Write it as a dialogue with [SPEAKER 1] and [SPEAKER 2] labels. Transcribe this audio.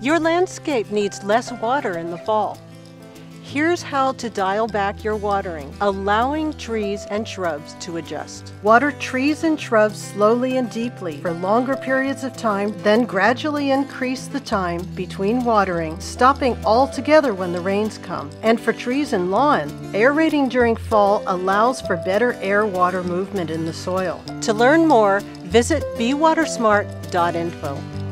[SPEAKER 1] Your landscape needs less water in the fall. Here's how to dial back your watering, allowing trees and shrubs to adjust. Water trees and shrubs slowly and deeply for longer periods of time, then gradually increase the time between watering, stopping altogether when the rains come. And for trees and lawn, aerating during fall allows for better air water movement in the soil. To learn more, visit bewatersmart.info.